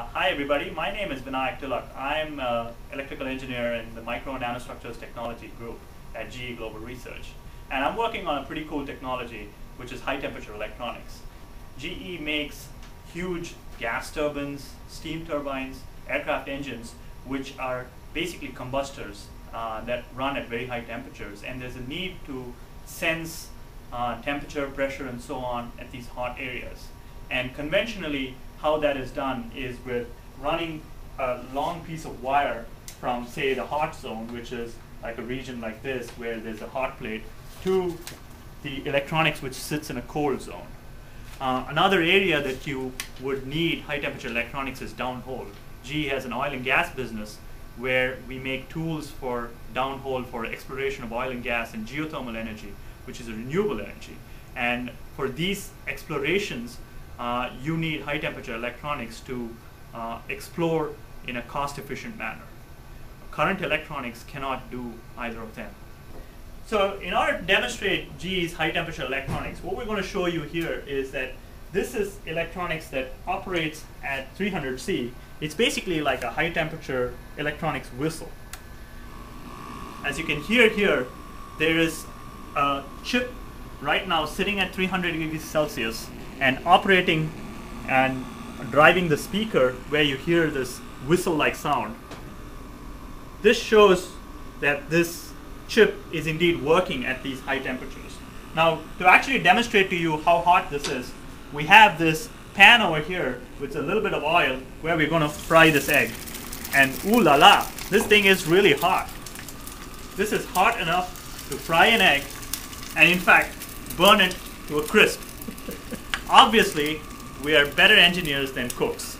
Hi everybody, my name is Vinayak Tilak. I'm an electrical engineer in the Micro Nanostructures Technology Group at GE Global Research. And I'm working on a pretty cool technology, which is high temperature electronics. GE makes huge gas turbines, steam turbines, aircraft engines, which are basically combustors uh, that run at very high temperatures. And there's a need to sense uh, temperature, pressure, and so on at these hot areas. And conventionally, how that is done is with running a long piece of wire from, say, the hot zone, which is like a region like this, where there's a hot plate, to the electronics which sits in a cold zone. Uh, another area that you would need high temperature electronics is downhole. GE has an oil and gas business where we make tools for downhole for exploration of oil and gas and geothermal energy, which is a renewable energy. And for these explorations, uh, you need high temperature electronics to uh, explore in a cost efficient manner. Current electronics cannot do either of them. So in order to demonstrate GE's high temperature electronics, what we're going to show you here is that this is electronics that operates at 300 C. It's basically like a high temperature electronics whistle. As you can hear here, there is a chip right now sitting at 300 degrees Celsius and operating and driving the speaker where you hear this whistle-like sound. This shows that this chip is indeed working at these high temperatures. Now, to actually demonstrate to you how hot this is, we have this pan over here with a little bit of oil where we're going to fry this egg. And ooh la la, this thing is really hot. This is hot enough to fry an egg and in fact burn it to a crisp. Obviously, we are better engineers than cooks.